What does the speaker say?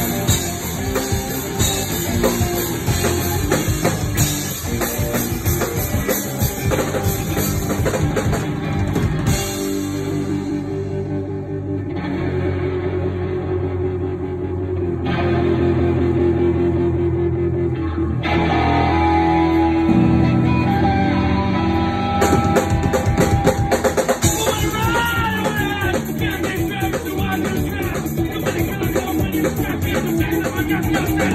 Amen. I'm gonna go get.